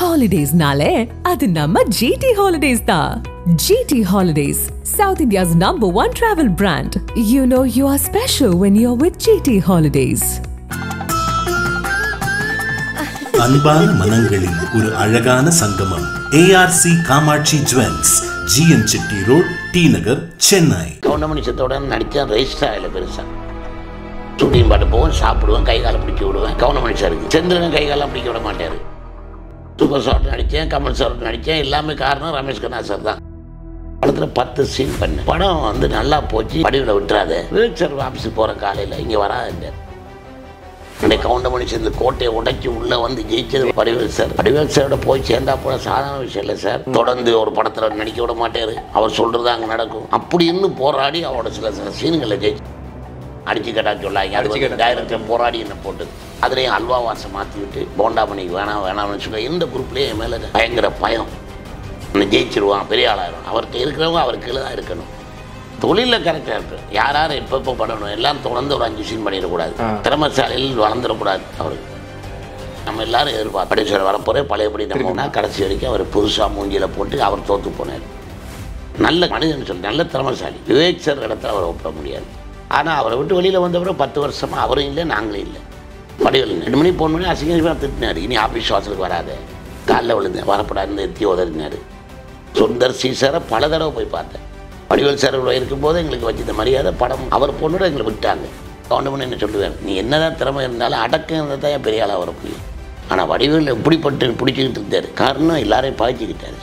ஹாலிடேஸ்னாலே அது நம்ம ஜிடி ஹாலிடேஸ் தான் GT holidays south India's number one travel brand you know you are special when you are with GT holidays அன்பான மனங்களின் ஒரு அழகான சங்கமம். ARC Kamatchi jewels GN Chetty road T Nagar Chennai Goundamani சத்தோட நடித்தேன் register ஆகல பெருசா. Shooting பாட்டு போவேன் சாப்பிடுவேன் கை காலை பிடிக்க விடுவேன். கவுண்டமணி சாருக்கு. செந்திரன் கை காலம் பிடிக்க விட மாட்டார். சூப்பர் ஸ்டார் நடித்தேன் கமல் சார் நடித்தேன் எல்லாமே காரணம் ரமேஷ் கண்ணா சார் தான். படத்தில் பத்து சீன் பண்ணேன் படம் வந்து நல்லா போச்சு படிவில் விட்டுறாது. விவேக் சார் ஆஃபீஸுக்கு போகிற காலையில் இங்கே வராது அன்னைக்கு கவுண்டமணி சேர்ந்து கோட்டையை உடைச்சி உள்ளே வந்து ஜெயிச்சது வடிவேல் சார் வடிவேல் சாரோட போய் சேர்ந்தா போல சாதாரண விஷயம் இல்லை சார் தொடர்ந்து ஒரு படத்தில் நடிக்க விட மாட்டார். அவர் சொல்கிறது அங்கே நடக்கும். அப்படி இன்னும் போராடி அவரோட சில சில சீன்களை ஜெயிச்சு அடிச்சு கேட்டா சொல்லாங்க அது வந்து டைரக்டர் போராடி என்ன போட்டது. அதுலேயும் அல்வா வாசம் மாற்றி விட்டு போண்டாமணிக்கு வேணாம் வேணாம்னு சொல்ல எந்த குரூப்லேயும் என் மேலே பயங்கர பயம். ஜெயிச்சிருவான் பெரிய ஆளாயிரும் அவர்கிட்ட இருக்கிறவங்க அவர் கீழே தான் இருக்கணும். தொழிலில் கரெக்டாக இருக்கு. யார் யார் எப்போ எப்போ பண்ணணும் எல்லாம் தொடர்ந்து ஒரு அஞ்சு சீன் பண்ணிடக்கூடாது. திறமசாலையில் வளர்ந்துடக்கூடாது அவருக்கு. நம்ம எல்லாரும் எதிர்பார்ப்போம். படீஸ்வரர் வரப்போறே பழையபடி நம்மனா கடைசி வரைக்கும் அவர் புதுசாக மூஞ்சியில் போட்டு அவர் தோற்று போனார். நல்ல மனிதன் சொல்லி நல்ல திறமசாலி. விவேக் சார் இடத்துல அவரை ஒப்பிட முடியாது. ஆனால் அவரை விட்டு வெளியில் வந்தப்பறம் பத்து வருஷமாக அவரும் இல்லை நாங்களும் இல்லை. வடிவில் ரெண்டு மணி போன மணி அசிங்கமாக திட்டினார். இனி ஆஃபீஸ் வாசலுக்கு வராத. காலைல விழுந்தேன். வரப்படாதுன்னு எத்தி உதறினார் சுந்தர் சாரை பல தடவை போய் பார்த்தேன். வடிவேல் சார் இருக்கும்போது எங்களுக்கு வச்சிருந்த மரியாதை படம். அவர் பொண்ணோட எங்களை விட்டாங்க. கவுண்டமன் என்ன சொல்லுவேன் நீ என்னதான் திறமை இருந்தாலும் அடக்கம் இருந்தால் தான் பெரிய ஆளாக வர முடியும் ஆனால் வடிவில் எப்படிப்பட்டு பிடிச்சிக்கிட்டு இருந்தார்? காரணம் எல்லாரையும் பாய்ச்சிக்கிட்டார்.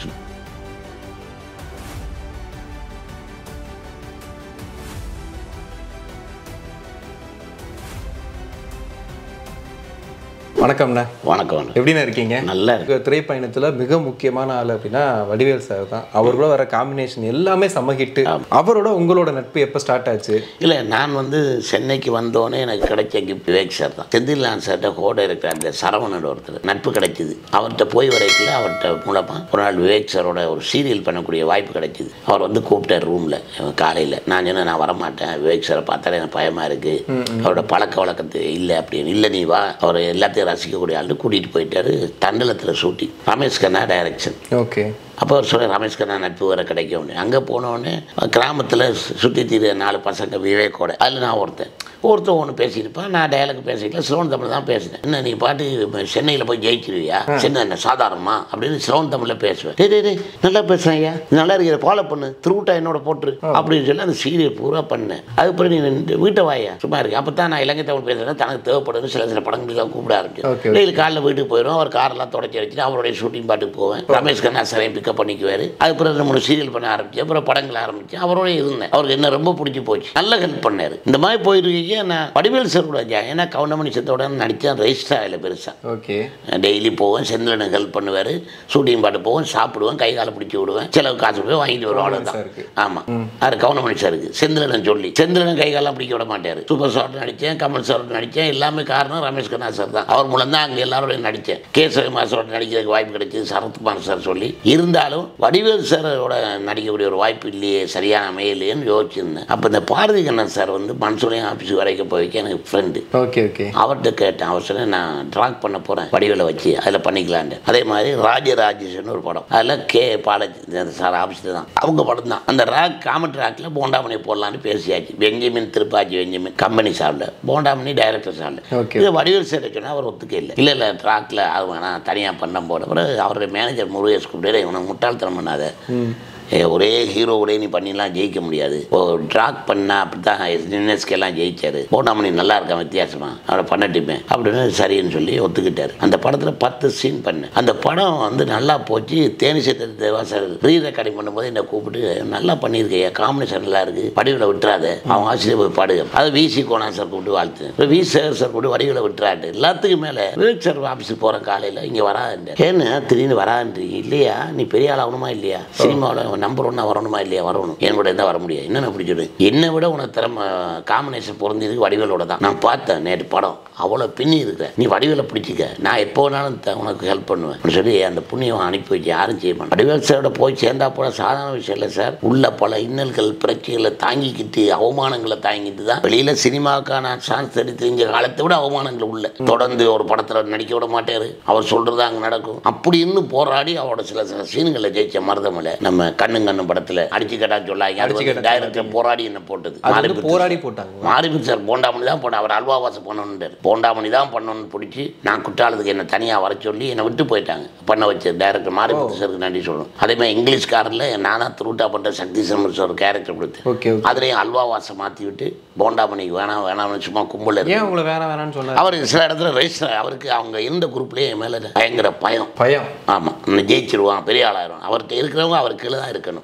வணக்கம்ண்ணா. வணக்கம். எப்படிண்ணா இருக்கீங்க? நல்லா இருக்கு திரைப்பயணத்துல மிக முக்கியமான ஆள் அப்படின்னா வடிவேல் சார் தான். அவர் கூட வர காம்பினேஷன் எல்லாமே செம்ம ஹிட்டு அவரோட உங்களோட நட்பு எப்போ ஸ்டார்ட் ஆச்சு? இல்லை நான் வந்து சென்னைக்கு வந்தோடனே எனக்கு கிடைச்ச கிஃப்ட் விவேக் சார் தான். செந்தில்லான் சார்கிட்ட கூட இருக்கிற அந்த சரவணன் ஒருத்தர். நட்பு கிடைச்சிது அவர்கிட்ட போய் வரைக்கல அவர்கிட்ட மூலமாக ஒரு நாள் விவேக் சாரோட ஒரு சீரியல் பண்ணக்கூடிய வாய்ப்பு கிடைச்சிது அவர் வந்து கூப்பிட்டார் ரூமில் காலையில். நான் சொன்னேன் நான் வரமாட்டேன். விவேக் சாரை பார்த்தாலே எனக்கு பயமாக இருக்குது அவரோட பழக்க வழக்கத்து இல்லை அப்படின்னு. இல்லை நீ வா. அவர் எல்லாத்தையும் ரசிக்கக்கூடிய ஆள் கூட்டிகிட்டு போயிட்டார். தண்டலத்தில் shooting Ramesh Kanna direction okay அப்போ அவர் சொல்ல ரமேஷ் கண்ணா நட்பு வர கிடைக்கும். அங்கே போனோடனே கிராமத்தில் சுற்றி தீர நாலு பசங்க விவேக்கோட. அதில் நான் ஒருத்தன். ஒருத்தன் ஒன்று பேசியிருப்பான் நான் டயலாக் பேசிக்கல சிலோன் தமிழ் தான் பேசினேன். என்ன நீ பாட்டு சென்னையில் போய் ஜெயிச்சிருவியா சென்னை என்ன சாதாரணமா? அப்படின்னு சிலோன் தமிழில் பேசுவேன். டேய் நல்லா பேசுகிறேன் ஐயா. நல்லா இருக்கிற ஃபாலோ பண்ணு. த்ரூட்டா என்னோட போட்டுரு. அப்படின்னு சொல்லி அந்த சீரியல் பூரா பண்ணேன். அதுக்கப்புறம் நீ வீட்டை வாயா. சும்மா இருக்கு. அப்போ தான் நான் இலங்கை தமிழ் பேசுகிறேன் தனக்கு தேவைப்படுது சில சில படங்களுக்கெல்லாம் கூப்பிட Okay. ஆரம்பிச்சேன் டெய்லி காலைல வீட்டுக்கு போயிடும் அவர் காரெல்லாம் தொடச்சி வச்சுட்டு அவருடைய ஷூட்டிங் பாட்டுக்கு போவேன். ரமேஷ் கண்ணா சாரையும் பிக்கப் பண்ணிக்குவார். அதுக்கப்புறம் ரெண்டு மூணு சீரியல் பண்ண ஆரம்பிச்சேன் அப்புறம் படங்கள் ஆரம்பிச்சேன் அவரோட இருந்தேன். அவருக்கு என்ன ரொம்ப பிடிச்சி போச்சு. நல்ல ஹெல்ப் பண்ணார். இந்த மாதிரி போயிருக்கீங்க நான் வடிவேல் சார் கூட ஏன்னா கவுண்டமணி சத்தோட நடித்தேன் ரெஜிஸ்டர் ஆகல பெருசாக ஓகே. டெய்லி போவேன் செந்திலனுக்கு ஹெல்ப் பண்ணுவார். ஷூட்டிங் பாட்டு போவேன் சாப்பிடுவேன் கை காலை பிடிச்சி விடுவேன். செலவு காசு போய் வாங்கிட்டு வருவோம் அவ்வளோதான். ஆமாம் அது கவுண்டமணி சாருக்கு செந்திலன் சொல்லி. செந்திலன் கை காலம் பிடிக்க விட மாட்டார். சூப்பர் ஸ்டார் நடித்தேன் கமல் சார் நடித்தேன் எல்லாமே காரணம் ரமேஷ் கண்ணா சார் தான். அவர் மூலம் தான் அங்கே எல்லாரோடையும் நடித்தேன் கே சிவகுமார் சாரோட நடிக்கிறதுக்கு வாய்ப்பு கிடைச்சது சரத்குமார் சார் சொல்லி. இருந்தாலும் வடிவேல் சாரோட நடிக்கக்கூடிய ஒரு வாய்ப்பு இல்லையே சரியான அமையலையேன்னு யோசிச்சிருந்தேன். அப்போ இந்த பாரதி கண்ணன் சார் வந்து மன்சூரையும் ஆஃபீஸ் வரைக்கும் போய் வைக்க எனக்கு ஃப்ரெண்டு ஓகே ஓகே அவர்கிட்ட கேட்டேன் அவர் சொன்னேன் நான் ட்ராக் பண்ண போகிறேன் வடிவில் வச்சு அதில் பண்ணிக்கலான்ட்டு. அதே மாதிரி ராஜராஜேஷன் ஒரு படம். அதில் கே. பாலாஜி சார் ஆஃபீஸில் தான். அவங்க படம் தான். அந்த ராக் காமெண்ட் ராக்கில் போண்டாமணி போடலான்னு பேசியாச்சு. பெஞ்சமின் திருப்பாச்சி பெஞ்சமின் கம்பெனி சாப்பில் போண்டாமணி டைரக்டர் Okay. இது வடிவேல் சார் சொன்னால் அவர் ஒத்துக்க இல்லை. இல்லை இல்லை ட்ராக்கில் அது வேணாம் தனியாக பண்ண போட பிறகு அவருடைய மேனேஜர் முருகேஷ் கூப்பிட்டு இவனை முட்டாள்தனம் பண்ணாத ஒரே ஹீரோவோடய நீ பண்ணிலாம் ஜெயிக்க முடியாது. இப்போ ட்ராக் பண்ணா அப்படி தான் எல்லாம் ஜெயிச்சாரு. போனாமணி நல்லா இருக்கான் வித்தியாசமா. அவரை பண்ணட்டுமே. அப்படின்னு சரின்னு சொல்லி ஒத்துக்கிட்டாரு. அந்த படத்தில் பத்து சீன் பண்ணு. அந்த படம் வந்து நல்லா போச்சு. தேனிசை தேவா சார் ரீ ரெக்கார்டிங் பண்ணும்போது என்னை கூப்பிட்டு நல்லா பண்ணியிருக்கையா? காம்பினேஷன் நல்லா இருக்கு. படிவில் விட்டுறாத. அவன் ஆசிரியர் போய் பாடுங்க அதை விசி கோணா சார் கூப்பிட்டு வாழ்த்து. வி சேகர் சார் கூப்பிட்டு வடிவில் விட்டுறாட்டு எல்லாத்துக்கும் மேலே விவேக் சார் ஆஃபீஸுக்கு போகிறேன் காலையில். இங்கே வராதுன்ற ஏன்னு திடீர்னு வராதுன்றீங்க. இல்லையா? நீ பெரிய ஆள் ஆகணுமா? இல்லையா? சினிமாவில் நம்பர் ஒன்றா வரணுமா இல்லையா? வரணும். என் கூட இருந்தால் வர முடியாது. என்ன பிடிச்சது என்னை விட உனக்கு திறமை காம்பினேஷன் பொருந்தியதுக்கு வடிவேலோட தான். நான் பார்த்தேன் நேற்று படம். அவ்வளோ பின்னி இருக்க. நீ வடிவேலை பிடிச்சிக்க. நான் எப்போ வேணாலும் உனக்கு ஹெல்ப் பண்ணுவேன். சொல்லி அந்த புண்ணியம் அனுப்பி வச்சு யாரும் செய்ய மாட்டேன். வடிவேல் சாரோட போய் சேர்ந்தா போல சாதாரண விஷயம் இல்லை சார் உள்ள பல இன்னல்கள் பிரச்சனைகளை தாங்கிக்கிட்டு அவமானங்களை தாங்கிட்டு தான் வெளியில் சினிமாவுக்கான சான்ஸ் எடுத்து இந்த காலத்தை விட அவமானங்கள் உள்ள. தொடர்ந்து ஒரு படத்தில் நடிக்க விட மாட்டார். அவர் சொல்கிறது அங்கே நடக்கும். அப்படி இன்னும் போராடி அவரோட சில சில சீன்களை ஜெயிச்ச மருதமலை நம்ம கண்ணு கண்ணு படத்தில். அடிச்சு கேட்டா சொல்லாங்க அது டைரக்டர் போராடி என்ன போட்டது. போராடி போட்டாங்க. மாரிமுத்து சார் போண்டாமணி தான் போட அவர் அல்வாவாசம் பண்ணணுன்றார் போண்டாமணி தான் பண்ணணும்னு பிடிச்சி நான் குற்றாலத்துக்கு என்னை தனியாக வர சொல்லி என்னை விட்டு போயிட்டாங்க. பண்ண வச்சு டேரக்டர் மாரிமுத்து சாருக்கு நன்றி சொல்லணும். அதே மாதிரி இங்கிலீஷ்காரில் நானா துருட்டா பண்ணுற சக்தி சமர் சார் கேரக்டர் ஓகே அதுலேயும் அல்வாவாசம் மாற்றி விட்டு போண்டாமணிக்கு வேணாம் வேணாம்னு சும்மா கும்பல வேணாம் வேணாம்னு சொன்னார் அவர் சில இடத்துல ரெஜிஸ்டர் அவருக்கு அவங்க இருந்த குரூப்லேயே என் மேலே பயங்கர பயம். பயம். ஆமாம் ஜெயிச்சிருவான் பெரிய ஆளாயிரும். அவர்கிட்ட இருக்கிறவங்க அவர் கீழே தான் இருக்கணும்.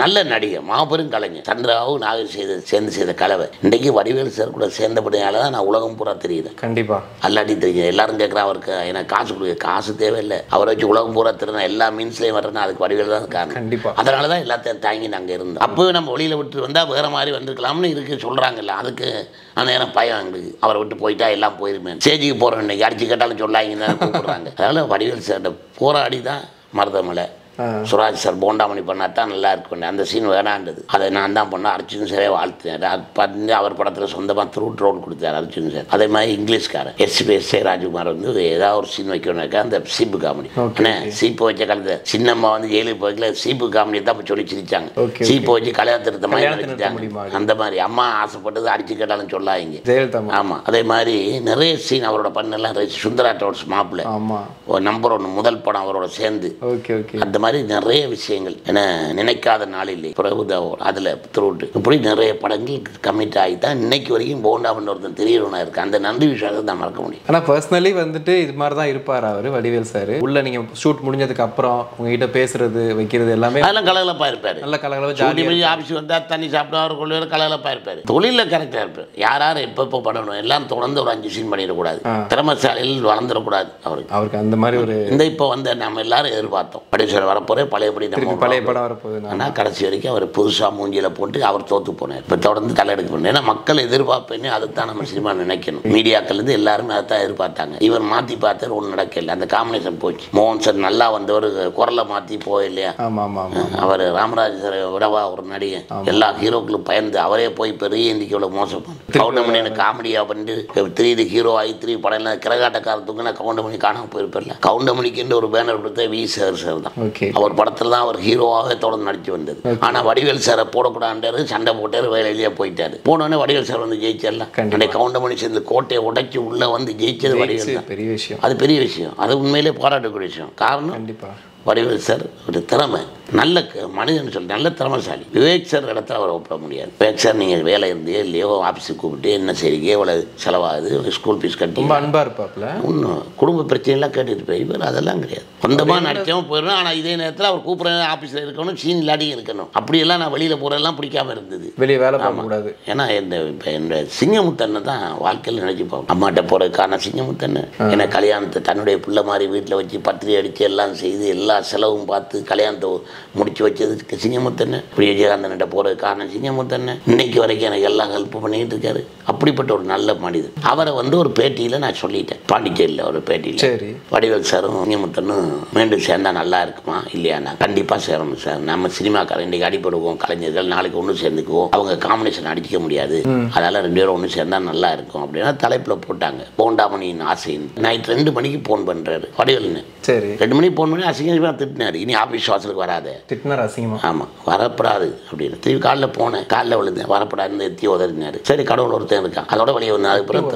நல்ல நடிகர் மாபெரும் கலைஞர். சந்திராவும் நாகர் செய்த சேர்ந்து செய்த கலவை. இன்றைக்கு வடிவேல் சார் கூட சேர்ந்தபடியால தான் நான் உலகம் பூரா தெரியுது. கண்டிப்பா. அல்லாட்டி தெரியும். எல்லாரும் கேட்குறா அவருக்கு எனக்கு காசு கொடுக்க காசு தேவையில்லை. அவரை வச்சு உலகம் பூரா திருநா எல்லா மீன்ஸ்லேயும் வர்றேன்னா அதுக்கு வடிவேல் தான் காரணம். கண்டிப்பா. அதனால தான் எல்லாத்தையும் தாங்கி நாங்கள் இருந்தோம். அப்போ நம்ம வெளியில் விட்டு வந்தால் வேறு மாதிரி வந்திருக்கலாம்னு இருக்கு சொல்கிறாங்கல்ல அதுக்கு அந்த நேரம் பயம் எங்களுக்கு. அவரை விட்டு போயிட்டா எல்லாம் போயிருமே. ஸ்டேஜுக்கு போகிறோம் இன்னைக்கு. அடிச்சு கேட்டாலும் சொல்லாங்கன்னு கூப்பிடுறாங்க. அதனால் வடிவேல் சார்கிட்ட போராடி தான் மருதமலை. சுராஜ் சார் போண்டாமணி பண்ணா தான் நல்லா இருக்கும். அந்த சீன் வேணாண்டது அதை நான் தான் பண்ணேன் அர்ஜுன் சாரே வாழ்த்துனார். அது பண்ணி அவர் படத்தில் சொந்தமாக த்ரூட் ரோல் கொடுத்தாரு அர்ஜுன் சார். அதே மாதிரி இங்கிலீஷ்காரன் S P S A Rajkumar வந்து ஏதாவது ஒரு சீன் வைக்கணும்னாக்கா அந்த சீப்பு காமெடி. சீப்பு வச்ச கலந்த சின்னம்மா வந்து ஜெயிலுக்கு போய்க்கல சீப்பு காமெடி தான் சொல்லி சிரிச்சாங்க. சீப்பு வச்சு கல்யாண திருத்த மாதிரி அந்த மாதிரி அம்மா ஆசைப்பட்டது அடிச்சு கேட்டாலும் அம்மா. ஆமாம் அதே மாதிரி நிறைய சீன் அவரோட பண்ணெல்லாம் சுந்தரா மாப்பிள்ளை ஆமா. ஒரு நம்பர் ஒன்று முதல் படம் அவரோட சேர்ந்து. அந்த மாதிரி நிறைய விஷயங்கள். ஏன்னா நினைக்காத நாளில்லை பிரபுதாவோ அதில் த்ரூட்டு. இப்படி நிறைய படங்கள் கமிட் ஆகி தான் இன்னைக்கு வரைக்கும் போண்டாமன் ஒருத்தன் தெரியறவனா இருக்கு அந்த நன்றி விஷயத்தை தான் மறக்க முடியும். ஆனா பர்சனலி வந்துட்டு இது மாதிரி தான் இருப்பார் அவரு வடிவேல் சார் உள்ள நீங்க ஷூட் முடிஞ்சதுக்கு அப்புறம் உங்ககிட்ட பேசுறது வைக்கிறது எல்லாமே அதெல்லாம் கலகலப்பாக இருப்பார். நல்ல கலகலவா ஜாலி பண்ணி ஆஃபீஸ் வந்தால் தண்ணி சாப்பிடுவார் கொள்வார் கலகலப்பாக இருப்பார். தொழிலில் கரெக்டாக இருப்பார். யார் யார் எப்பப்போ பண்ணணும் எல்லாம் தொடர்ந்து ஒரு அஞ்சு சீன் பண்ணிடக்கூடாது. திறமசாலையில் வளர்ந்துடக்கூடாது அவருக்கு. அவருக்கு அந்த மாதிரி ஒரு இந்த இப்போ வந்து நம்ம எல்லாரும் எதிர்பார்த்தோம். படீஸ்வரர் வரப்போறே பழையபடி நம்ம பழைய படம் வரப்போகுது நான் ஆனால் கடைசி வரைக்கும் அவர் புதுசாக மூஞ்சியில் போட்டு அவர் தோத்து போனார். இப்போ தொடர்ந்து தலையெடுக்க பண்ணு ஏன்னா மக்கள் எதிர்பார்ப்பேன்னு அதுதான் நம்ம சினிமா நினைக்கணும். மீடியாக்கள்லேருந்து எல்லாருமே அதை தான் எதிர்பார்த்தாங்க. இவர் மாற்றி பார்த்தார் ஒன்றும் நடக்கல. அந்த காம்பினேஷன் போச்சு. மோகன் சார் நல்லா வந்தவர் குரலை மாற்றி போயில்லையா அவர் ராமராஜ் சார் விடவா ஒரு நடிகன் எல்லா ஹீரோக்களும் பயந்து அவரே போய் பெரிய இந்திக்கு எவ்வளோ மோசம் கவுண்டமணி காமெடியாக பண்ணிட்டு த்ரீ தி ஹீரோ ஆகி த்ரீ படம் எல்லாம் கிரகாட்டக்கார தூங்கினா கவுண்டமணி காணாம போயிருப்பில்ல கவுண்டமணிக்குன்னு ஒரு பேனர் கொடுத்த வி. சார் சார் தான். ஓகே. அவர் படத்தில் தான் அவர் ஹீரோவாகவே தொடர்ந்து நடிச்சு வந்தது. ஆனால் வடிவேல் சாரை போடக்கூடாண்டாரு சண்டை போட்டாரு வேலையிலேயே போயிட்டாரு. போனோடனே வடிவேல் சார் வந்து ஜெயிச்சிடலாம். அன்னைக்கு கவுண்டமணி சேர்ந்து கோட்டையை உடைச்சி உள்ளே வந்து ஜெயிச்சது வடிவேல் பெரிய விஷயம். அது பெரிய விஷயம். அது உண்மையிலே பாராட்டக்கூடிய விஷயம். காரணம் வடிவேல் சார் ஒரு திறமை. நல்ல க- மனிதன் சொல்லி நல்ல திறமைசாலி. விவேக் சார் இடத்துல அவரை ஒப்பிட முடியாது. விவேக் சார் நீங்கள் வேலை இருந்தே இல்லையோ ஆஃபீஸுக்கு கூப்பிட்டு என்ன செய்றீங்க எவ்வளோ செலவாகுது ஸ்கூல் ஃபீஸ் கட்டி. ரொம்ப அன்பா இருப்பாப்ல. ஒன்றும் குடும்ப பிரச்சனைலாம் கேட்டுட்டு போய் இவர் அதெல்லாம் கிடையாது. சொந்தமாக நடித்தவன் போயிடணும் ஆனால் இதே நேரத்தில் அவர் கூப்பிட்ற ஆஃபீஸில் இருக்கணும் சீன் இல்லாடி இருக்கணும். அப்படியெல்லாம் நான் வெளியில் போகிறதெல்லாம் பிடிக்காம இருந்தது. வெளியே வேலை பார்க்க கூடாது. ஏன்னா இந்த இப்போ என்னோட சிங்கமுத்தனை தான் வாழ்க்கையில் நினைச்சு பார்ப்போம். அம்மாட்ட போகிறதுக்கான சிங்கமுத்தனை ஏன்னா கல்யாணத்தை தன்னுடைய பிள்ளை மாதிரி வீட்டில் வச்சு பத்திரிகை அடித்து எல்லாம் செய்து எல்லா செலவும் பார்த்து கல்யாணத்தை முடிச்சு வச்சதுக்கு சிங்கமுத்தனை இப்படி விஜயகாந்தன்கிட்ட போகிறதுக்கான சிங்கமுத்தனை இன்னைக்கு வரைக்கும் எனக்கு எல்லாம் ஹெல்ப் பண்ணிட்டு இருக்காரு. அப்படிப்பட்ட ஒரு நல்ல மனிதன் அவரை வந்து ஒரு பேட்டியில் நான் சொல்லிட்டேன். பாண்டிச்சேரியில் ஒரு பேட்டியில். சரி. வடிவேல் சாரும் சிங்கமுத்தனும் மீண்டும் சேர்ந்தா நல்லா இருக்குமா? இல்லையாண்ணா கண்டிப்பாக சேரணும் சார். நம்ம சினிமாக்காரன் இன்னைக்கு அடிப்படுவோம் கலைஞர்கள் நாளைக்கு ஒன்று சேர்ந்துக்குவோம். அவங்க காம்பினேஷன் அடிக்க முடியாது. அதனால ரெண்டு பேரும் ஒன்று சேர்ந்தா நல்லா இருக்கும் அப்படின்னா தலைப்பில் போட்டாங்க. போண்டாமணியின் ஆசைன்னு நைட் ரெண்டு மணிக்கு ஃபோன் பண்ணுறாரு வடிவேல்னு. சரி. ரெண்டு மணிக்கு ஃபோன் பண்ணி அசிங்கமாக திட்டினாரு. இனி ஆஃபீஸ் வாசலுக்கு வராத. திட்டினார் அசிங்கமா. ஆமாம் வரப்படாது அப்படின்னு. திருப்பி காலைல போனேன். காலைல விழுந்தேன். வரப்படாதுன்னு எத்தி உதறினாரு. சரி கடவுள் ஒருத்தன் இருக்கான். அதோட வெளியே வந்தேன் அதுக்கப்புறம்?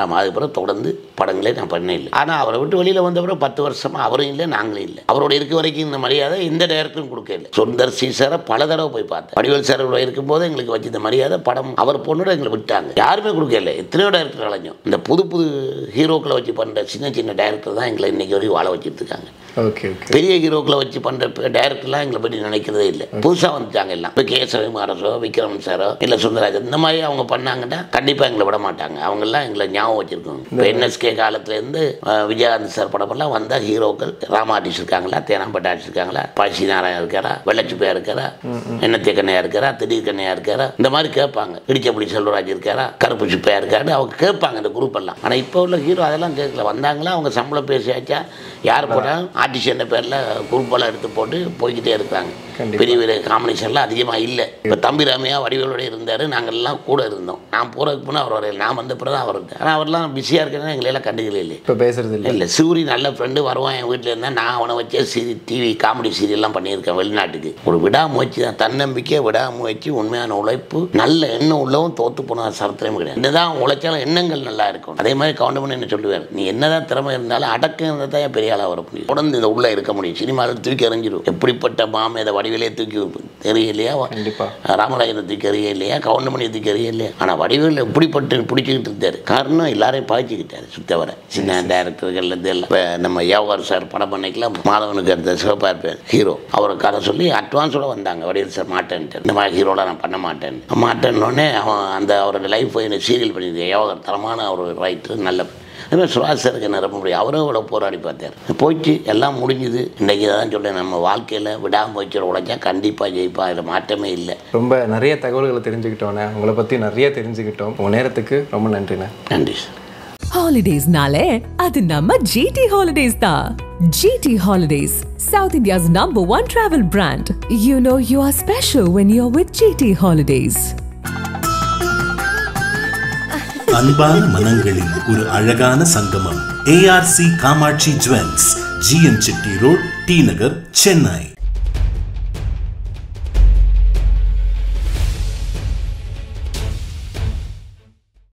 ஆமாம் அதுக்கப்புறம் தொடர்ந்து படங்களே நான் பண்ணே இல்லை. ஆனால் அவரை விட்டு வெளியில் வந்த பிறகு பத்து வருஷமா அவரும் இல்லை நாங்களும் இல்லை. அவரோட இருக்க வரைக்கும் இந்த மரியாதை எந்த டேரக்டரும் கொடுக்கல சுந்தர் சி சாரை பல தடவை போய் பார்த்தேன். வடிவேல் சார் இருக்கும்போது எங்களுக்கு வச்சு இந்த மரியாதை படம் அவர் பொண்ணோட எங்களை விட்டாங்க. யாருமே கொடுக்கல எத்தனையோ டேரக்டர் அலைஞ்சோம். இந்த புது புது ஹீரோக்களை வச்சு பண்ணுற சின்ன சின்ன டேரக்டர் தான் எங்களை இன்னைக்கு வரைக்கும் வாழ வச்சுட்டு இருக்காங்க. ஓகே பெரிய ஹீரோக்களை வச்சு பண்ணுற டேரக்டர் டேரக்டர்லாம் எங்களை பற்றி நினைக்கிறதே இல்லை. புதுசாக வந்துட்டாங்க எல்லாம். இப்போ கே ரவிமாரசோ விக்ரம் சாரோ இல்லை சுந்தரராஜன் இந்த மாதிரி அவங்க பண்ணாங்கன்னா கண்டிப்பாக எங்களை விட மாட்டாங்க. அவங்கெல்லாம் எங்களை ஞாபகம் வச்சிருக்காங்க இப்போ என்எஸ்கே காலத்துலேருந்து விஜயகாந்த் சார் படமெல்லாம் வந்த ஹீரோக்கள் ராமா ஆர்டிஸ்ட் இருக்காங்களா தேனாம்பட்டு ஆர்டிஸ்ட் இருக்காங்களா பழசி நாராயணன் இருக்காரா வெள்ளச்சிப்பையா இருக்காரா எண்ணத்திய கண்ணையா இருக்காரா திடீர் கண்ணையா இருக்காரா இந்த மாதிரி கேட்பாங்க. இடிச்சப்படி செல்வராஜ் இருக்காரா கருப்பு சிப்பையா இருக்காரு அவங்க கேட்பாங்க இந்த குரூப் எல்லாம். ஆனால் இப்போ உள்ள ஹீரோ அதெல்லாம் கேட்கல. வந்தாங்களா அவங்க சம்பளம் பேசியாச்சா யார் போட்டாலும் ஆர்டிஸ்ட் என்ற பேரில் குரூப் எல்லாம் எடுத்து போட்டு போய்கிட்டே கண்டிப்பா. பெரிய பெரிய காம்பினேஷன்லாம் அதிகமாக இல்லை. இப்போ தம்பி ராமையா வடிவேலோட இருந்தார். நாங்கள் எல்லாம் கூட இருந்தோம். நான் போகிறதுக்கு முன்னே அவர் வரையில் நான் வந்த பிறகு அவர் இருந்தார். ஆனால் அவர்லாம் பிஸியாக இருக்கிறது எங்களெல்லாம் கண்டுக்கல இல்லை இப்போ பேசுறது இல்லை. இல்லை சூரி நல்ல ஃப்ரெண்டு வருவான் என் வீட்டில் இருந்தால் நான் அவனை வச்சே சீரி டிவி காமெடி சீரியல்லாம் பண்ணியிருக்கேன் வெளிநாட்டுக்கு. ஒரு விடாமுயற்சி தான். தன்னம்பிக்கை விடாமுயற்சி உண்மையான உழைப்பு நல்ல எண்ணம் உள்ளவும் தோத்து போன சரித்திரம் கிடையாது. என்னதான் உழைச்சாலும் எண்ணங்கள் நல்லா இருக்கும். அதே மாதிரி கவுண்டமன் என்ன சொல்லுவார்? நீ என்னதான் திறமை இருந்தாலும் அடக்கம் இருந்தால் தான் பெரிய ஆளாக வர முடியும் உடந்து இந்த உள்ளே இருக்க முடியும். சினிமாவில் தூக்கி எறிஞ்சிடும் எப்படிப்பட்ட மாம இதை வடிவிலே தூக்கி தெரியலையா? கண்டிப்பா. ராமராஜனை தூக்கி எறிய இல்லையா கவுண்டமணி தூக்கி எறிய இல்லையா ஆனால் வடிவேல் எப்படிப்பட்டு பிடிச்சிக்கிட்டு இருந்தார்? காரணம் எல்லாரையும் பாய்ச்சிக்கிட்டாரு சுத்தவரை. சின்ன டேரக்டர்கள்லேருந்து எல்லாம். இப்ப நம்ம யாவார் சார் படம் பண்ணிக்கலாம். மாதவனுக்கு அந்த சிவப்பா இருப்பார் ஹீரோ. அவரை கதை சொல்லி அட்வான்ஸோட வந்தாங்க. வடிவேல் சார் மாட்டேன்ட்டு. இந்த மாதிரி ஹீரோலாம் நான் பண்ண மாட்டேன் மாட்டேன்னொடனே அவன் அந்த அவரோட லைஃப் சீரியல் பண்ணியிருக்கேன் யோகர் தரமான ஒரு ரைட்டர் நல்ல சாருக்கு என்ன ரொம்ப முடியும்? அவரும் இவ்வளோ போராடி பார்த்தார். போயிடுச்சு எல்லாம் முடிஞ்சுது. இன்றைக்கி தான் சொல்கிறேன் நம்ம வாழ்க்கையில் விடாமுயற்சியோட உழைச்சா கண்டிப்பாக ஜெயிப்பா அதில் மாற்றமே இல்லை. ரொம்ப நிறைய தகவல்களை தெரிஞ்சுக்கிட்டோண்ணே உங்களை பற்றி நிறைய தெரிஞ்சுக்கிட்டோம். உங்கள் நேரத்துக்கு ரொம்ப நன்றிண்ணே. நன்றி சார் ஹாலிடேஸ்னாலே அது நம்ம ஜிடி ஹாலிடேஸ் தான். GT Holidays South India's number one travel brand you know you are special when you are with GT Holidays அன்பான மனங்களின் ஒரு அழகான சங்கமம். ARC Kamatchi Jewels GN Chetty Road T Nagar Chennai